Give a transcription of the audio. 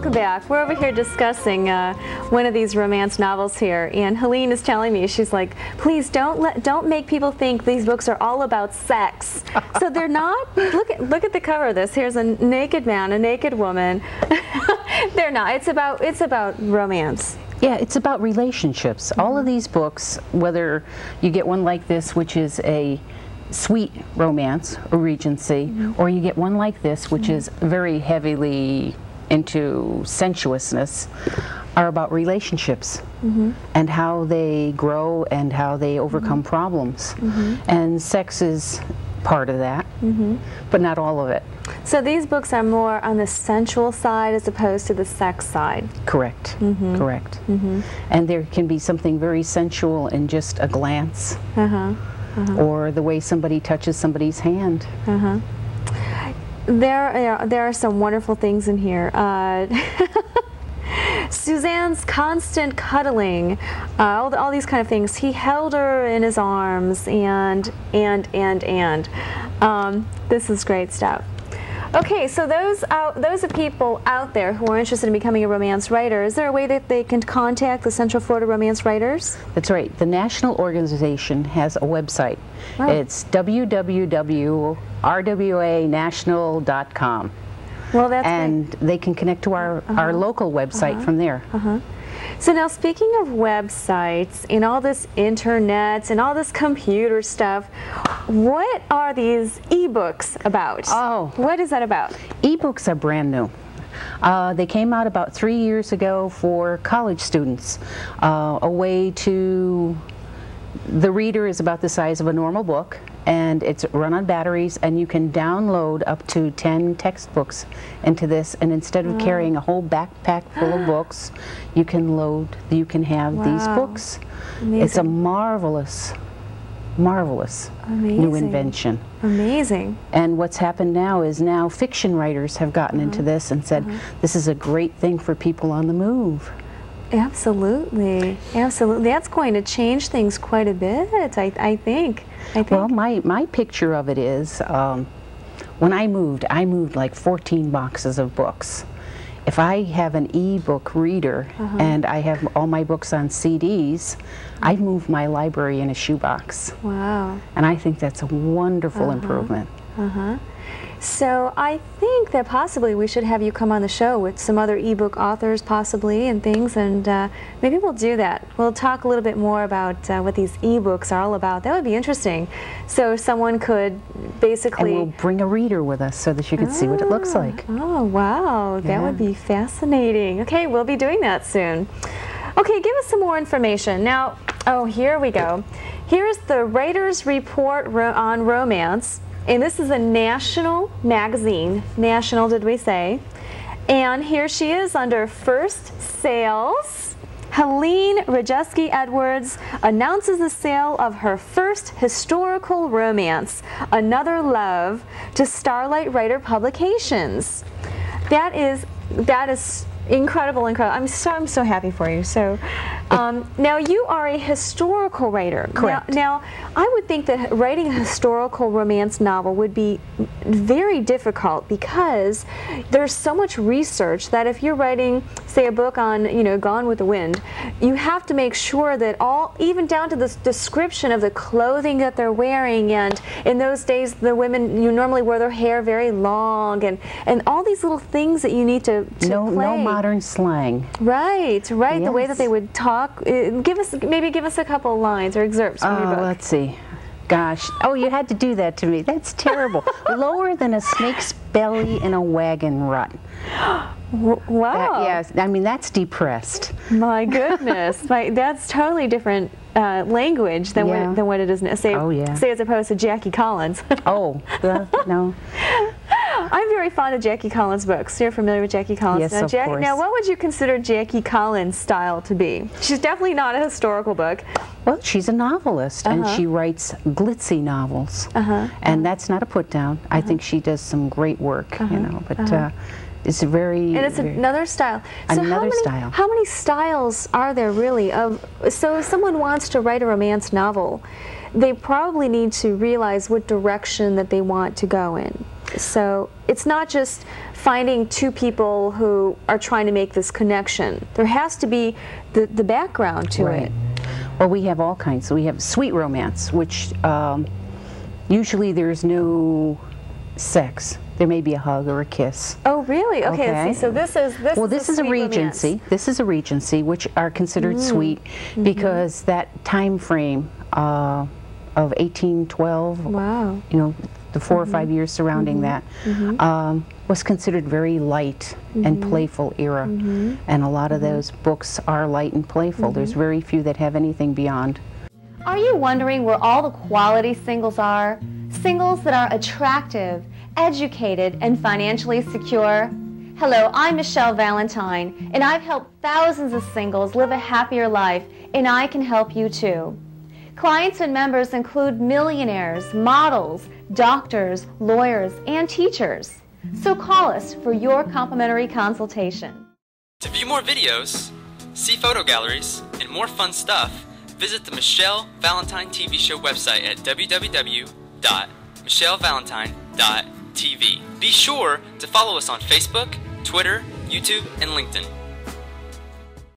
welcome back. We're over here discussing uh, one of these romance novels here, and Helene is telling me she's like, "Please don't let don't make people think these books are all about sex." so they're not. Look at look at the cover of this. Here's a naked man, a naked woman. they're not. It's about it's about romance. Yeah, it's about relationships. All of these books, whether you get one like this, which is a sweet romance or regency, or you get one like this, which is very heavily into sensuousness, are about relationships mm-hmm. and how they grow and how they overcome mm-hmm. problems. Mm-hmm. And sex is part of that, but not all of it. So these books are more on the sensual side as opposed to the sex side. Correct. Correct. And there can be something very sensual in just a glance Uh-huh. uh-huh. or the way somebody touches somebody's hand. Uh-huh. There are, there are some wonderful things in here. Uh, Suzanne's constant cuddling, uh, all, the, all these kind of things. He held her in his arms, and and and and. Um, this is great stuff. Okay, so those out, those are people out there who are interested in becoming a romance writer. Is there a way that they can contact the Central Florida Romance Writers? That's right. The national organization has a website. Oh. It's www.rwanational.com. Well, that's great. And they can connect to our, Uh-huh. our local website from there. Uh -huh. So now speaking of websites and all this internet and all this computer stuff, what are these ebooks about? Oh. What is that about? Ebooks are brand new. Uh, they came out about three years ago for college students. Uh, a way to, the reader is about the size of a normal book and it's run on batteries and you can download up to 10 textbooks into this and instead of carrying a whole backpack full of books, you can load, you can have these Wow. books. It's a Amazing. marvelous, marvelous new invention. Amazing. And what's happened now is now fiction writers have gotten into uh-huh. this and said, uh-huh. this is a great thing for people on the move. Absolutely. Absolutely. That's going to change things quite a bit, I, I think. I think. Well, my, my picture of it is um, when I moved, I moved like 14 boxes of books. If I have an e-book reader uh-huh. and I have all my books on CDs, I move my library in a shoebox. wow. And I think that's a wonderful uh-huh. improvement. Uh-huh. So I think that possibly we should have you come on the show with some other ebook authors, possibly, and things, and uh, maybe we'll do that. We'll talk a little bit more about uh, what these ebooks are all about. That would be interesting. So someone could And basically. we'll bring a reader with us so that you can see what it looks like. Oh, wow. That would be fascinating. Okay, we'll be doing that soon. Okay, give us some more information. Now, oh, here we go. Here's the Writers Report ro- on Romance, and this is a national magazine. National, did we say? And here she is under First Sales. Helene Rajeski Edwards announces the sale of her first historical romance, Another Love, to Starlight Writer Publications. That is that is incredible, incredible. I'm so I'm so happy for you. So um, now you are a historical writer. Now- Correct. Now, I would think that writing a historical romance novel would be very difficult because there's so much research that if you're writing, say, a book on, you know, Gone with the Wind, you have to make sure that all, even down to the description of the clothing that they're wearing, and in those days, the women you normally wear their hair very long, and and all these little things that you need to, to No, play. no modern slang. Right, right. The way that they would talk. Uh, give us maybe give us a couple lines or excerpts from your Oh, book. let's see. Gosh. Oh, you had to do that to me. That's terrible. Lower than a snake's belly in a wagon rut. Wow. That, yes, I mean, that's depressed. My goodness. My, that's totally different uh, language than, Yeah. what, than what it is now. Say, Oh, yeah. say as opposed to Jackie Collins. Oh, no. I'm very fond of Jackie Collins books. You're familiar with Jackie Collins? Yes, now, of Jack- course. now, what would you consider Jackie Collins' style to be? She's definitely not a historical book. Well, she's a novelist and Uh-huh. she writes glitzy novels. Uh-huh, And that's not a put down. I think she does some great work, you know. But uh, It's a very. And it's very- another style. So how Another many, style. How many styles are there really? Of so if someone wants to write a romance novel, they probably need to realize what direction that they want to go in. So it's not just finding two people who are trying to make this connection. There has to be the, the background to Right. it. Well, we have all kinds. So we have sweet romance, which um, usually there's no sex. There may be a hug or a kiss. Oh, really? Okay. Okay. see. So this is this. Well, is this a is a sweet romance. regency. This is a regency, which are considered mm-hmm. sweet mm-hmm. because that time frame uh, of 1812, Wow. you know, the 4 or mm-hmm. five years surrounding that, um, was considered very light and playful era. And a lot of those books are light and playful. There's very few that have anything beyond. Are you wondering where all the quality singles are? Singles that are attractive, educated, and financially secure? Hello, I'm Michelle Valentine, and I've helped thousands of singles live a happier life, and I can help you too. Clients and members include millionaires, models, doctors, lawyers, and teachers. So call us for your complimentary consultation. To view more videos, see photo galleries, and more fun stuff, visit the Michelle Valentine TV show website at www.michellevalentine.tv. Be sure to follow us on Facebook, Twitter, YouTube, and LinkedIn.